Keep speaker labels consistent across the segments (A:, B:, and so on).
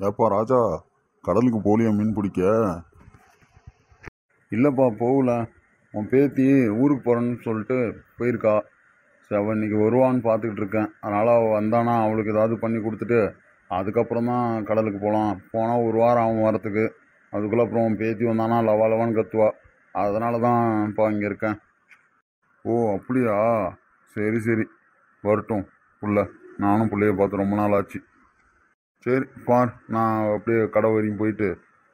A: ஏப்பா ராஜா கடலுக்கு போலியா மீன் பிடிக்க?
B: இல்லைப்பா போகல. உன் பேத்தி ஊருக்கு போகிறேன்னு சொல்லிட்டு போயிருக்கா. சரி அவள் இன்னைக்கு வருவான்னு பார்த்துக்கிட்டு இருக்கேன். அதனால் அவள் வந்தானா அவளுக்கு ஏதாவது பண்ணி கொடுத்துட்டு அதுக்கப்புறம் தான் கடலுக்கு போகலாம் போனால் ஒரு வாரம் ஆகும் வரத்துக்கு. அதுக்குள்ளே அப்புறம் உன் பேத்தி வந்தானா லவா லவான்னு கத்துவா. அதனால தான் இப்போ இங்கே இருக்கேன்.
A: ஓ அப்படியா? சரி சரி. வரட்டும். புள்ள நானும் பிள்ளைய பார்த்து ரொம்ப நாள் ஆச்சு. சரி பார். நான் அப்படியே கடை வரையும் போயிட்டு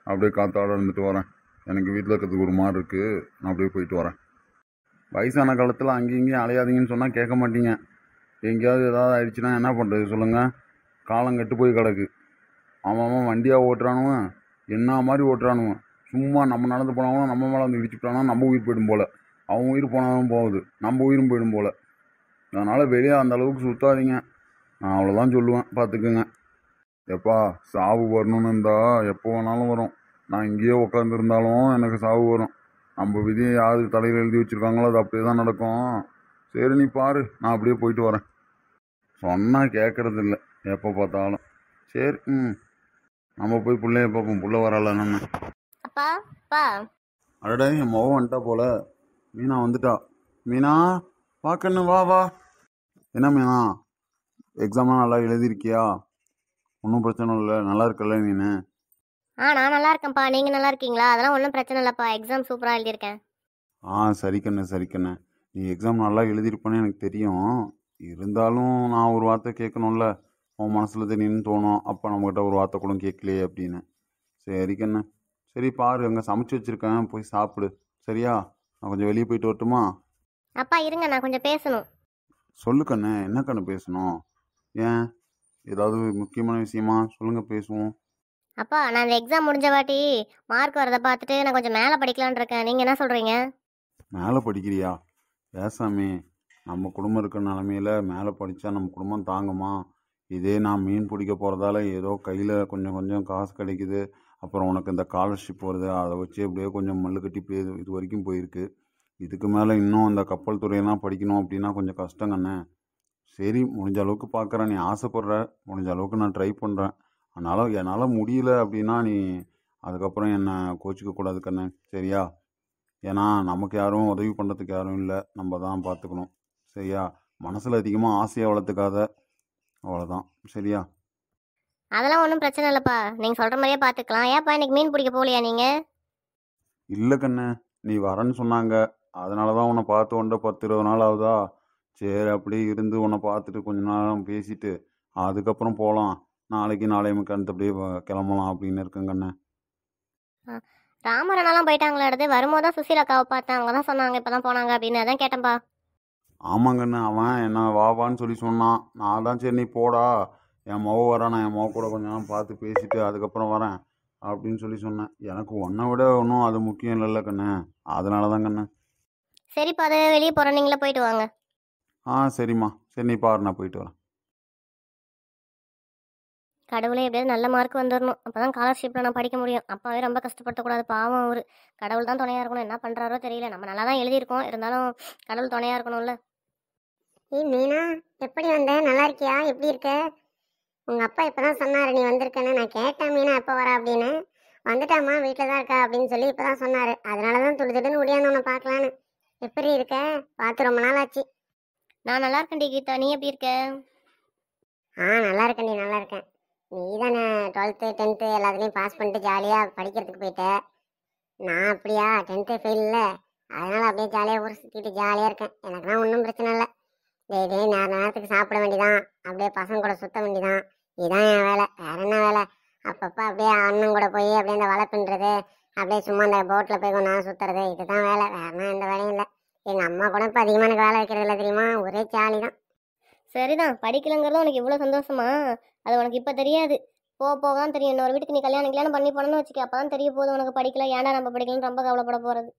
A: அப்படியே காத்தாட இருந்துட்டு வரேன். எனக்கு வீட்டில் இருக்கிறதுக்கு ஒரு மாதிரி இருக்குது நான் அப்படியே போயிட்டு வரேன்.
B: வயசான காலத்தில் அங்கேயும் இங்கேயும் அலையாதீங்கன்னு சொன்னால் கேட்க மாட்டீங்க. எங்கேயாவது ஏதாவது ஆயிடுச்சுன்னா என்ன பண்ணுறது சொல்லுங்கள் காலம் கெட்டு போய் கிடக்கு. அவன் அவன் வண்டியாக ஓட்டுறானுவன். என்ன மாதிரி ஓட்டுறானுவன். சும்மா நம்ம நடந்து போனாலும் நம்ம மேலே வந்து இடிச்சுட்டானா நம்ம உயிர் போயிடும் போல். அவன் உயிர் போனாலும் போகுது. நம்ம உயிரும் போயிடும் போல். அதனால் வெளியே அந்த அளவுக்கு சுத்தாதீங்க. நான் அவ்வளோதான் சொல்லுவேன். பார்த்துக்குங்க
A: எப்பா சாவு வரணும்னு இருந்தா எப்போ வேணாலும் வரும். நான் இங்கேயே உட்காந்துருந்தாலும் எனக்கு சாவு வரும். நம்ம விதியை யாரு தலையில் எழுதி வச்சிருக்காங்களோ அது அப்படியே தான் நடக்கும். சரி நீ பாரு. நான் அப்படியே போயிட்டு வரேன்.
B: சொன்னால் கேட்கறது இல்லை எப்போ பார்த்தாலும். சரி ம். நம்ம போய் பிள்ளைய பார்ப்போம். புள்ள வரல
C: அப்பா
B: அடடா என் முகம் வந்துட்டா போல. மீனா வந்துட்டா. மீனா வா கண்ணு வா வா. என்ன மீனா? எக்ஸாம்லாம் நல்லா எழுதியிருக்கியா? ஒன்றும் பிரச்சனை இல்லை. நல்லா இருக்கல நீனு?
C: ஆ நான் நல்லா இருக்கேன்ப்பா. நீங்கள் நல்லா இருக்கீங்களா? அதெல்லாம் ஒன்றும் பிரச்சனை இல்லைப்பா. எக்ஸாம் சூப்பராக எழுதியிருக்கேன்.
B: ஆ சரி கண்ணு சரி கண்ணு. நீ எக்ஸாம் நல்லா எழுதியிருப்பேன்னு எனக்கு தெரியும். இருந்தாலும் நான் ஒரு வார்த்தை கேட்கணும்ல. உன் மனசில் தெரியும்னு தோணும். அப்போ நம்மக்கிட்ட ஒரு வார்த்தை கூட கேட்கலையே அப்படின்னு. சரி கண்ணு. சரி பாரு. அங்கே சமைச்சு வச்சுருக்கேன். போய் சாப்பிடு. சரியா? நான் கொஞ்சம் வெளியே போயிட்டு வரட்டுமா?
C: அப்பா இருங்க. நான் கொஞ்சம் பேசணும்.
B: சொல்லு கண்ணு. என்ன கண்ணு பேசணும்? ஏன்? ஏதாவது முக்கியமான விஷயமா சொல்லுங்க பேசுவோம்.
C: அப்பா நான் இந்த எக்ஸாம் முடிஞ்ச வாட்டி மார்க் வரதை பார்த்துட்டு நான் கொஞ்சம் மேலே படிக்கலான்னு இருக்கேன். நீங்கள் என்ன சொல்கிறீங்க
B: மேலே படிக்கிறியா? ஏசாமி நம்ம குடும்பம் இருக்கிற நிலமையில மேலே படித்தா நம்ம குடும்பம் தாங்குமா? இதே நான் மீன் பிடிக்க போகிறதால ஏதோ கையில் கொஞ்சம் கொஞ்சம் காசு கிடைக்குது. அப்புறம் உனக்கு இந்த ஸ்காலர்ஷிப் வருது. அதை வச்சு அப்படியே கொஞ்சம் மல்லு கட்டி இப்படியே இது இது வரைக்கும் போயிருக்கு. இதுக்கு மேலே இன்னும் அந்த கப்பல் துறையெல்லாம் படிக்கணும் அப்படின்னா கொஞ்சம் கஷ்டங்கண்ணே சரி முடிஞ்ச அளவுக்கு பார்க்குறேன் நீ ஆசைப்படுற முடிஞ்ச அளவுக்கு நான் ட்ரை பண்ணுறேன் அதனால் என்னால் முடியல அப்படின்னா நீ அதுக்கப்புறம் என்னை கோச்சிக்க கூடாது கண்ணே. சரியா? ஏன்னா நமக்கு யாரும் உதவி பண்ணுறதுக்கு யாரும் இல்லை. நம்ம தான் பார்த்துக்கணும் சரியா? மனசில் அதிகமாக ஆசையை வளர்த்துக்காத. அவ்வளோதான் சரியா?
C: அதெல்லாம் ஒன்றும் பிரச்சனை இல்லைப்பா. நீங்கள் சொல்கிற மாதிரியே பார்த்துக்கலாம் ஏன்ப்பா இன்னைக்கு மீன் பிடிக்க போகலையா நீங்கள்
B: இல்லை கண்ணு. நீ வரேன்னு சொன்னாங்க. அதனால தான் உன்னை பார்த்து ஒன்ற பத்து இருபது நாள் ஆகுதா? சரி அப்படியே இருந்து உன்னை பார்த்துட்டு கொஞ்ச நேரம் பேசிட்டு அதுக்கப்புறம் போகலாம் நாளைக்கு நாளை முக்காந்து அப்படியே கிளம்பலாம் அப்படின்னு இருக்கேன் கண்ணு.
C: ராமரனெல்லாம் போயிட்டாங்களா அடுத்து வரும்போது தான் சுசீல் அக்காவை பார்த்தேன். அவங்க தான் சொன்னாங்க இப்போ தான் போனாங்க அப்படின்னு. அதான் கேட்டேன்ப்பா
B: ஆமாங்கண்ணு அவன் என்ன வா வான்னு சொல்லி சொன்னான். நான் தான் சரி நீ போடா. என் மொவ வரான் நான் என் மொவ கூட கொஞ்ச நேரம் பார்த்து பேசிட்டு அதுக்கப்புறம் வரேன் அப்படின்னு சொல்லி சொன்னேன். எனக்கு உன்னை விட ஒன்றும் அது முக்கியம் இல்லைல்ல கண்ணு. அதனால தான் கண்ணு.
C: சரிப்பா அது வெளியே போகிறோம் நீங்களே போயிட்டு வாங்க.
B: ஆ சரிம்மா. சரி நீ பாரு நான் போயிட்டு வரேன்.
C: கடவுளே எப்படியாவது நல்ல மார்க் வந்துடணும் அப்போ தான் ஸ்காலர்ஷிப்பில் நான் படிக்க முடியும். அப்பாவே ரொம்ப கஷ்டப்படக்கூடாது பாவம் அவர். கடவுள் தான் துணையாக இருக்கணும். என்ன பண்ணுறாரோ தெரியல. நம்ம நல்லா தான் எழுதியிருக்கோம். இருந்தாலும் கடவுள் துணையாக இருக்கணும்ல.
D: ஏய் மீனா எப்படி வந்த? நல்லா இருக்கியா? எப்படி இருக்க? உங்க அப்பா இப்பதான் சொன்னாரு நீ வந்திருக்கேன்னு. நான் கேட்டேன் மீனா எப்போ வர அப்படின்னு. வந்துட்டாம்மா வீட்டில் தான் இருக்கா அப்படின்னு சொல்லி இப்பதான் சொன்னாரு. அதனால தான் துடு துடுன்னு ஓடியாந்து உன்னை பார்க்கலான்னு. எப்படி இருக்க? பார்த்து ரொம்ப நாள் ஆச்சு.
C: நான் நல்லா இருக்கேன் கீதா. நீ எப்படி இருக்க?
D: ஆ நல்லா இருக்கேன் நீ நல்லா இருக்கேன். நீ தானே டுவெல்த்து டென்த்து எல்லாத்துலேயும் பாஸ் பண்ணிட்டு ஜாலியாக படிக்கிறதுக்கு போயிட்ட. நான் அப்படியா? டென்த்து ஃபெயில் இல்லை அதனால அப்படியே ஜாலியாக ஊர் சுற்றிட்டு ஜாலியாக இருக்கேன். எனக்குலாம் ஒன்றும் பிரச்சனை இல்லை. டெய்லியும் நேர நேரத்துக்கு சாப்பிட வேண்டியதான் அப்படியே பசங்க கூட சுத்த வேண்டியதான் இதுதான் என் வேலை. வேற என்ன வேலை? அப்பப்போ அப்படியே அண்ணன் கூட போய் அப்படியே இந்த வலை பின்னுறது. அப்படியே சும்மா அந்த போட்டில் போய் கொஞ்ச நேரம் சுற்றுறது இதுதான் வேலை. வேறனா எந்த வேலையும் இல்லை. எங்கள் அம்மா கூட இப்போ அதிகமாக எனக்கு வேலை வைக்கிறது இல்லை தெரியுமா? ஒரே ஜாலி தான்.
C: சரிதான். படிக்கலங்கிறது உனக்கு இவ்வளோ சந்தோஷமா? அது உனக்கு இப்போ தெரியாது. போக போக தான் தெரியும். இன்னொரு வீட்டுக்கு நீ கல்யாணம் கல்யாணம் பண்ணி போனோன்னு வச்சுக்க. அப்போ தான் தெரிய போகுது உனக்கு படிக்கல. ஏன்டா நம்ம படிக்கலன்னு ரொம்ப கவலைப்பட போகிறது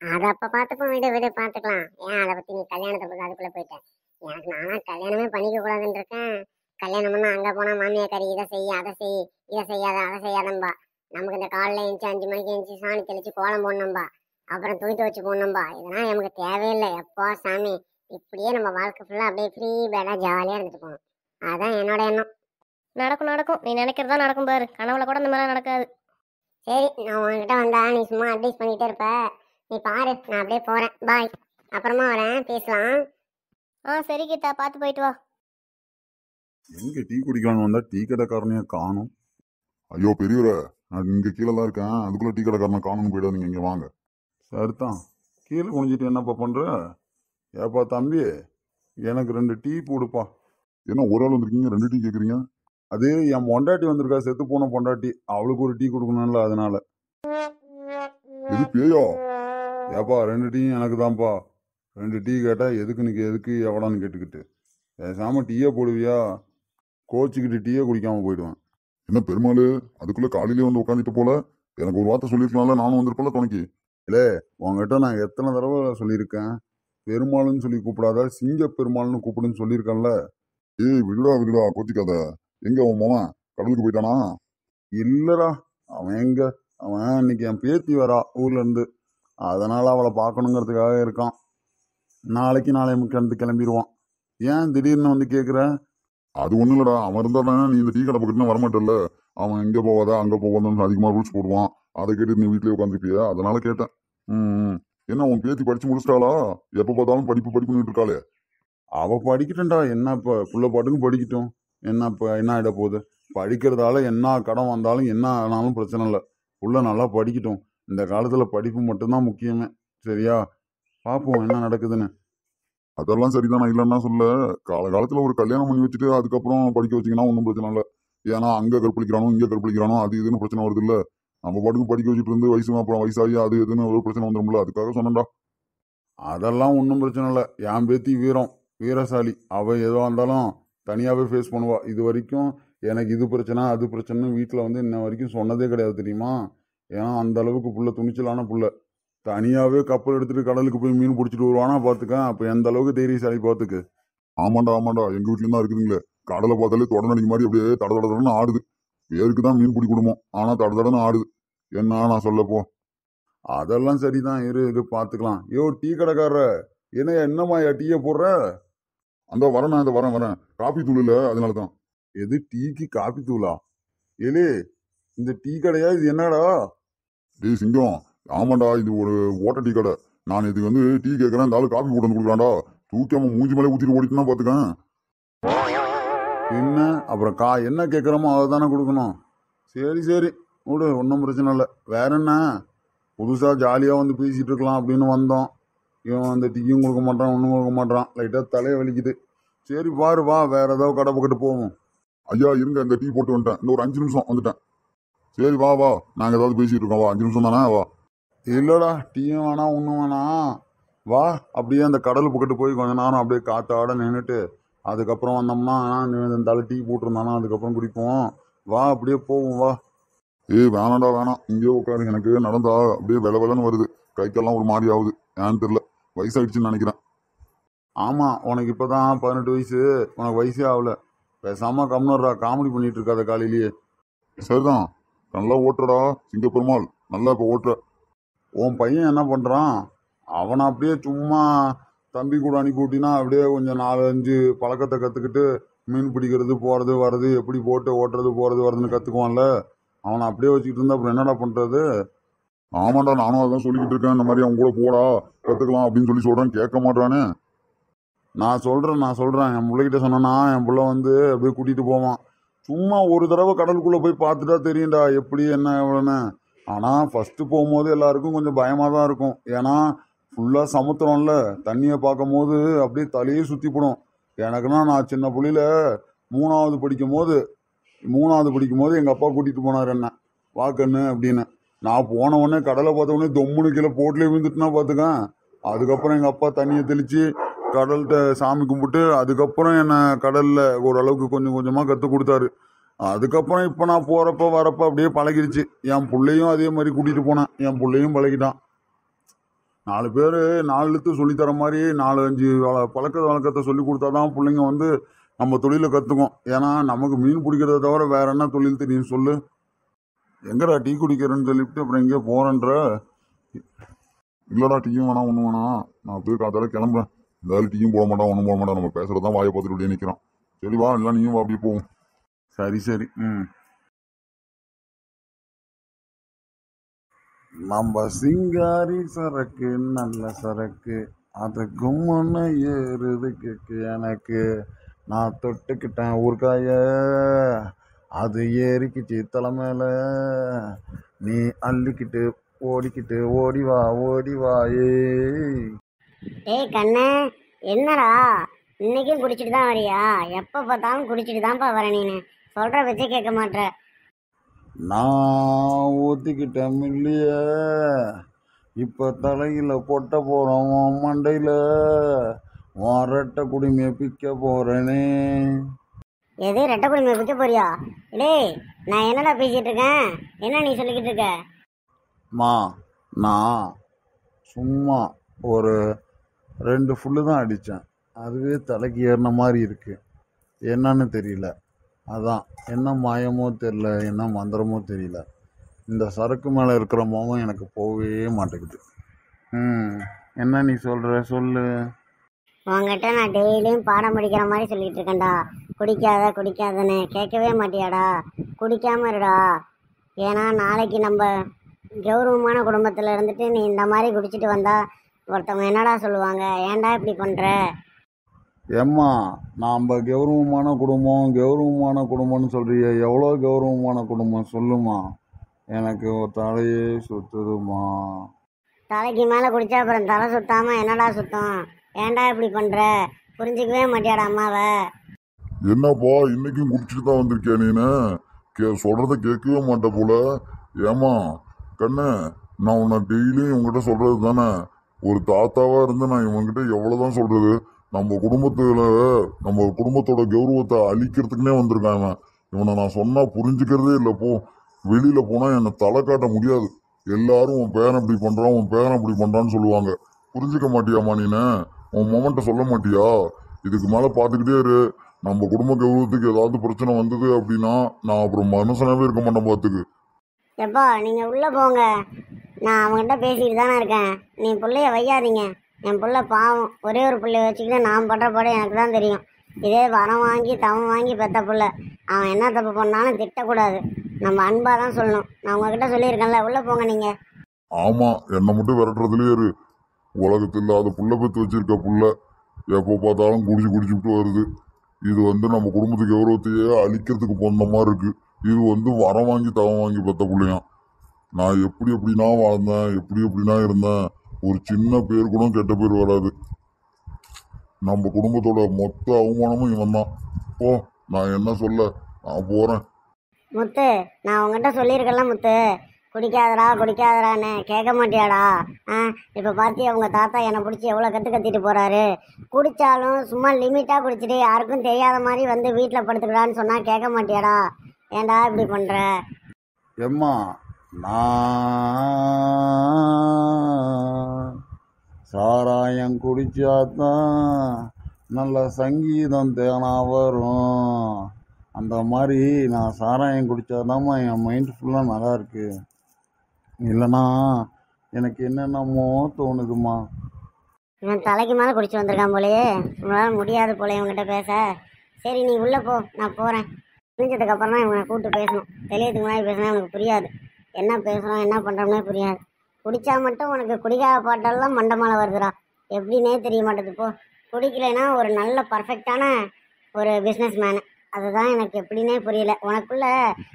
D: அதை அப்ப பார்த்துப்போம். விடு விடு பார்த்துக்கலாம். ஏன் அதை பத்தி நீ கல்யாணத்தை பத்தி அதுக்குள்ள போயிட்டேன் எனக்கு நானா கல்யாணமே பண்ணிக்க கூடாதுன்னு இருக்கேன். கல்யாணம் பண்ணா அங்க போனா மாமியார் கறி இதை செய்ய அதை செய் இதை செய்யாத அதை செய்யாதம்பா. நமக்கு இந்த காலைல எழுந்துச்சு அஞ்சு மணிக்கு எழுந்துச்சு சாணி தெளிச்சு கோலம் போடணும்பா. அப்புறம் துணி துவச்சு போடணும்பா இதெல்லாம் நமக்கு தேவையில்லை. எப்போ சாமி? இப்படியே நம்ம வாழ்க்கை ஃபுல்லா அப்படியே ஃப்ரீ பேடா ஜாலியா இருந்துட்டு போகணும். அதான் என்னோட எண்ணம்.
C: நடக்கும் நடக்கும். நீ நினைக்கிறதா நடக்கும் பாரு. கனவுல கூட இந்த மாதிரிலாம் நடக்காது.
D: சரி நான் உன்கிட்ட வந்தா நீ சும்மா அட்வைஸ் பண்ணிட்டே இருப்ப. நீ பாரு நான் அப்படியே போறேன். பாய் அப்புறமா வரேன். பேசலாம்.
C: ஆ சரி கீதா. பார்த்து போயிட்டு வா.
B: எங்க டீ குடிக்கலாம்னு வந்தா டீ கடைக்காரனையே காணும்? ஐயோ பெரியவரே நான் இங்க கீழே தான் இருக்கேன். அதுக்குள்ள டீ கடைக்காரனை காணும்னு போயிடாதீங்க. இங்க வாங்க. சரிதான் கீழே குனிஞ்சிட்டு என்னப்பா பண்ற? ஏப்பா தம்பி எனக்கு ரெண்டு டீ போடுப்பா. ஏன்னா ஒரு ஆள் வந்திருக்கீங்க ரெண்டு டீ கேட்குறீங்க அது என் பொண்டாட்டி வந்திருக்கா செத்து போன பொண்டாட்டி. அவளுக்கு ஒரு டீ கொடுக்கணும்ல அதனால. இது பேயோ? ஏப்பா ரெண்டு டீயும் எனக்கு தான்ப்பா. ரெண்டு டீ கேட்டால் எதுக்கு நீ எதுக்கு எவ்வளோன்னு கேட்டுக்கிட்டு. பேசாம டீயே போடுவியா? கோச்சிக்கிட்டு டீயே குடிக்காம போயிடுவேன். என்ன பெருமாள் அதுக்குள்ளே காலையிலே வந்து உட்காந்துட்டு போல? எனக்கு ஒரு வார்த்தை சொல்லியிருக்கலாம்ல நானும் வந்திருப்பல துணைக்கு. இல்லே உங்ககிட்ட நான் எத்தனை தடவை சொல்லியிருக்கேன்? பெருமாள்னு சொல்லி கூப்பிடாத சிங்க பெருமாள்னு கூப்பிடுன்னு சொல்லியிருக்கேன்ல. ஏய் விடுடா விடுடா கொத்திக்காத. எங்க உன் மவன்? கடலுக்கு போயிட்டானா? இல்லடா அவன் எங்க? அவன் இன்னைக்கு என் பேத்தி வரா ஊர்ல இருந்து. அதனால அவளை பார்க்கணுங்கிறதுக்காக இருக்கான். நாளைக்கு நாளை முக்கியம் கிளம்பிடுவான். ஏன் திடீர்னு வந்து கேட்குற அது ஒன்றும் இல்லடா. அவன் இருந்தா நீ இந்த டீ கடை பக்கத்துல வரமாட்டல அவன் இங்கே போவாத அங்கே போவாதான்னு அதிகமாக ரூல்ஸ் போடுவான். அதை கேட்டு நீ வீட்டிலே உட்காந்துருப்பியா அதனால கேட்டேன். ம். என்ன உன் பேத்தி படிச்சு முடிச்சிட்டாளா? எப்போ பார்த்தாலும் படிப்பு படிப்பு பண்ணிட்டு இருக்காளே அவ படிக்கட்டும்டா. என்ன இப்போ? புள்ள பாட்டுக்கும் படிக்கட்டும். என்ன இப்போ? என்ன ஆகிட போகுது? படிக்கிறதால என்ன கடன் வந்தாலும் என்ன ஆனாலும் பிரச்சனை இல்லை. புள்ள நல்லா படிக்கட்டும். இந்த காலத்தில் படிப்பு மட்டும்தான் முக்கியமே. சரியா? பார்ப்போம் என்ன நடக்குதுன்னு. அதெல்லாம் சரிதான்? நான் இல்லைன்னா சொல்ல காலகாலத்தில் ஒரு கல்யாணம் பண்ணி வச்சுட்டு அதுக்கப்புறம் படிக்க வச்சிங்கன்னா ஒன்றும் பிரச்சனை இல்லை. ஏன்னா அங்கே கற்பழிக்கிறானோ இங்கே கற்பழிக்கிறானோ அது இதுன்னு பிரச்சனை வருது இல்லை. நம்ம பாட்டுக்கு படிக்க வச்சுட்டு இருந்து வயசு அப்புறம் வயசாகி அது எதுன்னு ஒரு பிரச்சனை வந்துடும்ல அதுக்காக சொன்னேன்டா. அதெல்லாம் ஒன்றும் பிரச்சனை இல்லை. என் பேத்தி வீரம் வீரசாலி. அவள் எதுவாக இருந்தாலும் தனியாகவே ஃபேஸ் பண்ணுவாள் இது வரைக்கும் எனக்கு இது பிரச்சனை அது பிரச்சனைன்னு வீட்டில் வந்து இன்ன வரைக்கும் சொன்னதே கிடையாது தெரியுமா? ஏன்னா அந்த அளவுக்கு புள்ள துணிச்சலான புள்ள. தனியாகவே கப்பல் எடுத்துகிட்டு கடலுக்கு போய் மீன் பிடிச்சிட்டு வருவானா பார்த்துக்க அப்போ எந்த அளவுக்கு தைரியசாலி பார்த்துக்கு ஆமாண்டா ஆமாண்டா. எங்கள் வீட்லேயும் தான் இருக்குதுங்களே. கடலை பார்த்தாலே தொடர்ந்து மாதிரி அப்படியே தட தட தடன்னு ஆடுது. பேருக்கு தான் மீன் பிடி ஆனால் ஆனா தட தடன்னு ஆடுது என்ன நான் சொல்லப்போ அதெல்லாம் சரிதான். இரு இரு பார்த்துக்கலாம் ஏ டீ கடைக்காரர என்ன என்னம்மா டீயை போடுற? அந்த வரேன் நான் இந்த வரேன் வரேன். காபி தூள் இல்ல அதனால தான் எது டீக்கு காபி தூளா? ஏலே இந்த டீ கடையா? இது என்னடா? டேய் சிங்கம் ஆமாண்டா இது ஒரு ஓட்ட டீ கடை. நான் இதுக்கு வந்து டீ கேட்கறேன் இந்த ஆளு காபி போட்டு வந்து கொடுக்குறான்டா. தூக்கி அவன் மூஞ்சி மேலே ஊத்திட்டு ஓடிட்டுனா பாத்துக்கேன் என்ன? அப்புறம் கா என்ன கேட்குறோமோ அதை தானே கொடுக்கணும். சரி சரி. விடு ஒன்றும் பிரச்சனை இல்லை. வேற என்ன? புதுசாக ஜாலியாக வந்து பேசிகிட்டு இருக்கலாம் அப்படின்னு வந்தோம். இவன் அந்த டீயும் கொடுக்க மாட்டான் ஒன்றும் கொடுக்க மாட்டான். லைட்டாக தலையை வலிக்குது. சரி பாரு வா. வேற ஏதாவது கடை பக்கத்து போவோம். ஐயா இருங்க இந்த டீ போட்டு வந்துட்டேன். இந்த ஒரு அஞ்சு நிமிஷம் வந்துட்டேன். சரி வா வா. நாங்கள் ஏதாவது பேசிகிட்டு இருக்கோம். வா அஞ்சு நிமிஷம் தானே? வா. இல்லைடா டீயும் வேணாம் ஒன்றும் வேணாம். வா அப்படியே அந்த கடல் பக்கத்து போய் கொஞ்ச நேரம் அப்படியே காற்றாட நின்றுட்டு அதுக்கப்புறம் வந்தோம்னா தலை டீ போட்டிருந்தானா அதுக்கப்புறம் குடிப்போம். வா அப்படியே போவோம் வா. ஏய் வேணாம்டா வேணாம். இங்கேயே உட்காரு எனக்கு நடந்தா அப்படியே வெல வெலன்னு வருது. கைக்கெல்லாம் ஒரு மாதிரி ஆகுது. ஏன்னு தெரியல. வயசாயிடுச்சுன்னு நினைக்கிறேன். ஆமா உனக்கு இப்பதான் பதினெட்டு வயசு. உனக்கு வயசே ஆகல. பேசாம கம்னர்ரா காமெடி பண்ணிட்டு இருக்காத காலையிலேயே. சரிதான். நல்லா ஓட்டுறடா சிங்க பெருமாள் நல்லா இப்போ ஓட்டுற. உன் பையன் என்ன பண்றான்? அவனை அப்படியே சும்மா தம்பி கூட அனுப்பி விட்டினா அப்படியே கொஞ்சம் நாலு அஞ்சு பழக்கத்தை கற்றுக்கிட்டு மீன் பிடிக்கிறது போகிறது வர்றது எப்படி போட்டு ஓட்டுறது போகிறது வர்றதுன்னு கற்றுக்குவான்ல அவனை அப்படியே வச்சுக்கிட்டு இருந்தா அப்புறம் என்னடா பண்ணுறது ஆமாண்டா நானும் அதான் சொல்லிக்கிட்டு இருக்கேன். இந்த மாதிரி அவன் கூட போடா கற்றுக்கலாம் அப்படின்னு சொல்லி சொல்கிறேன் கேட்க மாட்டானே நான் சொல்கிறேன் நான் சொல்கிறேன் என் பிள்ளைகிட்ட சொன்னேன்னா என் பிள்ளை வந்து அப்படியே கூட்டிகிட்டு போவான். சும்மா ஒரு தடவை கடலுக்குள்ளே போய் பார்த்துட்டா தெரியும்டா எப்படி என்ன எவ்வளோன்னு ஆனால் ஃபஸ்ட்டு போகும்போது எல்லாருக்கும் கொஞ்சம் பயமாக தான் இருக்கும். ஏன்னா ஃபுல்லாக சமுத்திரம்ல தண்ணியை பார்க்கும்போது அப்படியே தலையே சுற்றி போடும் எனக்குன்னா நான் சின்ன புள்ளியில மூணாவது படிக்கும் போது மூணாவது படிக்கும் போது எங்கள் அப்பா கூட்டிகிட்டு போனார் என்ன வாக்கண்ணு அப்படின்னு. நான் போன உடனே கடலை பார்த்த உடனே தொம்முனு கீழே போட்டிலே விழுந்துட்டுனா பார்த்துக்கேன் அதுக்கப்புறம் எங்கள் அப்பா தண்ணியை தெளித்து கடல்கிட்ட சாமி கும்பிட்டு அதுக்கப்புறம் என்னை கடலில் ஓரளவுக்கு கொஞ்சம் கொஞ்சமாக கற்றுக் கொடுத்தாரு. அதுக்கப்புறம் இப்போ நான் போகிறப்ப வரப்ப அப்படியே பழகிடுச்சு என் பிள்ளையும் அதே மாதிரி கூட்டிகிட்டு போனேன். என் பிள்ளையும் பழகிட்டான். நாலு பேர் நாலு எழுத்து சொல்லித்தர மாதிரி நாலு அஞ்சு பழக்க வழக்கத்தை சொல்லி கொடுத்தா தான் பிள்ளைங்க வந்து நம்ம தொழிலை கற்றுக்கும் ஏன்னா நமக்கு மீன் பிடிக்கிறத தவிர வேற என்ன தொழில் தெரியும் சொல்லு? எங்கடா டீ குடிக்கிறேன்னு சொல்லிவிட்டு அப்புறம் எங்கேயோ போறேன்ற. இல்லைடா டீயும் வேணாம் ஒன்றும் வேணாம். நான் போய் காத்தால கிளம்புறேன். இந்த டீயும் போட மாட்டான் ஒன்றும் போட மாட்டான் நம்ம பேசுகிறதான் வாயை பார்த்துட்டு அப்படியே நிற்கிறான் சரி வா இல்லை நீயும் வா அப்படியே போவோம்.
E: சரி சரி. ம்.
B: நம்ம சிங்காரி சரக்கு நல்ல சரக்கு. அது ஏறுது கேக்கு எனக்கு. நான் தொட்டுக்கிட்டேன் ஊர்காய அது ஏறிக்கிச்சு தலை மேலே. நீ அள்ளிக்கிட்டு ஓடிக்கிட்டு ஓடி வா ஓடி வா ஏய்.
F: டேய் என்னடா? இன்னைக்கும் குடிச்சிட்டு தான் வரியா? எப்போ பார்த்தாலும் குடிச்சிட்டு தான்ப்பா வர நீனு. சொல்கிற வச்சு கேட்க மாட்டேன்
B: நான் ஊத்திக்கிட்டேன் மில்லிய. இப்ப தலையில கொட்ட போறோம் உன் மண்டையில. உன் ரெட்டை குடிமையை பிக்க போறேனே.
F: எது ரெட்டை குடிமை விற்க போறியா? டேய் நான் என்னடா பேசிட்டு இருக்கேன்? என்ன நீ சொல்லிக்கிட்டு இருக்க?
B: மா நான் சும்மா ஒரு ரெண்டு ஃபுல்லு தான் அடித்தேன் அதுவே தலைக்கு ஏறின மாதிரி இருக்கு. என்னன்னு தெரியல. அதான். என்ன மாயமோ தெரில என்ன மந்திரமோ தெரியல. இந்த சரக்கு மேலே இருக்கிற மோகம் எனக்கு போகவே மாட்டேங்குது. ம். என்ன நீ சொல்கிற சொல்லு.
F: உங்ககிட்ட நான் டெய்லியும் பாடம் படிக்கிற மாதிரி சொல்லிட்டு இருக்கேன்டா. குடிக்காத குடிக்காதன்னு. கேட்கவே மாட்டியாடா. குடிக்காம இருடா. ஏன்னா நாளைக்கு நம்ம கௌரவமான குடும்பத்தில் இருந்துட்டு நீ இந்த மாதிரி குடிச்சிட்டு வந்தா ஒருத்தவங்க என்னடா சொல்லுவாங்க? ஏன்டா இப்படி பண்ணுற
B: ஏம்மா நாம் கௌரவமான குடும்பம் கௌரவமான குடும்பம்னு சொல்றிய எவ்வளோ கௌரவமான குடும்பம் சொல்லுமா? எனக்கு ஒரு தலையே சுத்துதுமா.
F: தலைக்கு மேலே குடிச்சா அப்புறம் தலை சுத்தாம என்னடா சுத்தம்? ஏன்டா இப்படி பண்ற? புரிஞ்சுக்கவே மாட்டியாடா அம்மாவை.
E: என்னப்பா இன்னைக்கும் குடிச்சிட்டு தான் வந்திருக்கியா நீனு? கே சொல்றத கேட்கவே மாட்ட போல. ஏமா கண்ணு நான் உன்னை டெய்லியும் உங்ககிட்ட சொல்றது தானே ஒரு தாத்தாவா இருந்து நான் இவன்கிட்ட எவ்வளவுதான் சொல்றது? நம்ம குடும்பத்துல நம்ம குடும்பத்தோட கௌரவத்தை அழிக்கிறதுக்குனே வந்திருக்கான் இவனை. நான் சொன்னா புரிஞ்சுக்கிறதே இல்லை போ. வெளியில போனா என்னை தலை காட்ட முடியாது. எல்லாரும் உன் பேரன் இப்படி பண்றான் உன் பேரன் இப்படி பண்றான்னு சொல்லுவாங்க. புரிஞ்சுக்க மாட்டியாமா நீனு உன் மொமெண்ட்டை சொல்ல மாட்டியா? இதுக்கு மேல பாத்துக்கிட்டே இரு. நம்ம குடும்ப கௌரவத்துக்கு ஏதாவது பிரச்சனை வந்தது அப்படின்னா நான் அப்புறம் மனுஷனாவே இருக்க மாட்டேன் பாத்துக்கு.
F: எப்பா நீங்க உள்ள போங்க. நான் அவங்ககிட்ட பேசிட்டு தானே இருக்கேன். நீ பிள்ளைய வையாதீங்க. என் பிள்ளை பாவம். ஒரே ஒரு பிள்ளைய வச்சுக்கிட்டு நான் படுற பாடு எனக்கு தான் தெரியும். இதே வரம் வாங்கி தவம் வாங்கி பெத்த பிள்ளை. அவன் என்ன தப்பு பண்ணாலும் திட்டக்கூடாது. நம்ம அன்பாக தான் சொல்லணும். நான் உங்ககிட்ட சொல்லியிருக்கேன்ல உள்ளே போங்க நீங்கள்
E: ஆமாம் என்னை மட்டும் விரட்டுறதுலேயே இரு. உலகத்தில் இல்லாத புள்ள பெற்று வச்சிருக்க புள்ள எப்போ பார்த்தாலும் குடிச்சு குடிச்சுட்டு வருது. இது வந்து நம்ம குடும்பத்து கௌரவத்தையே அழிக்கிறதுக்கு போன மாதிரி இருக்குது இது வந்து வரம் வாங்கி தவம் வாங்கி பெத்த புள்ளையாம். நான் எப்படி எப்படின்னா வாழ்ந்தேன் எப்படி எப்படின்னா இருந்தேன். ஒரு சின்ன பேர் கூட கெட்ட பேர் வராது. நம்ம குடும்பத்தோட மொத்த அவமானமும் இவன் தான் ஓ நான் என்ன சொல்ல நான் போறேன்.
F: முத்து நான் உங்ககிட்ட சொல்லியிருக்கேன்ல முத்து. குடிக்காதடா குடிக்காதடான்னு. கேட்க மாட்டியாடா. ஆ இப்போ பார்த்தியா உங்கள் தாத்தா என்னை பிடிச்சி எவ்வளோ கற்று கத்திட்டு போகிறாரு குடித்தாலும் சும்மா லிமிட்டாக குடிச்சிட்டு யாருக்கும் தெரியாத மாதிரி வந்து வீட்டில் படுத்துக்கடான்னு சொன்னால் கேட்க மாட்டியாடா. ஏன்டா இப்படி பண்ணுற
B: எம்மா நான் சாராயம் குடிச்சாதான் நல்ல சங்கீதம் தேனா வரும். அந்த மாதிரி நான் சாராயம் குடித்தாதாம்மா என் மைண்ட் ஃபுல்லாக நல்லா இருக்கு இல்லைனா எனக்கு என்னென்னமோ தோணுதுமா
F: இவன் தலைக்கு மேலே குடிச்சு வந்திருக்கான் போலயே. உங்களால் முடியாது போல இவங்ககிட்ட பேச. சரி நீ உள்ளே போ. நான் போகிறேன் புரிஞ்சதுக்கப்புறம் தான் இவனை கூப்பிட்டு பேசணும். தெளியதுக்கு முன்னாடி பேசினா எனக்கு புரியாது. என்ன பேசுகிறோம் என்ன பண்ணுறோம்னே புரியாது. குடிச்சா மட்டும் உனக்கு குடிக்காத பாட்டெல்லாம் மண்டமால வருதுடா. எப்படின்னே தெரிய மாட்டேது போ பிடிக்கலைன்னா ஒரு நல்ல பர்ஃபெக்டான ஒரு பிஸ்னஸ் மேனு அதுதான் எனக்கு எப்படின்னே புரியல. உனக்குள்ள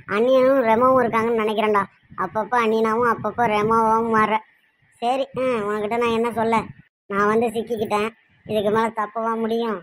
F: அண்ணியனும் ரெமோவும் இருக்காங்கன்னு நினைக்கிறேன்டா. அப்பப்போ அண்ணினாவும் அப்பப்போ ரெமோவாகவும் மாறுற சரி ம் உனக்கிட்ட நான் என்ன சொல்ல? நான் வந்து சிக்கிக்கிட்டேன். இதுக்கு மேலே தப்பவா முடியும்.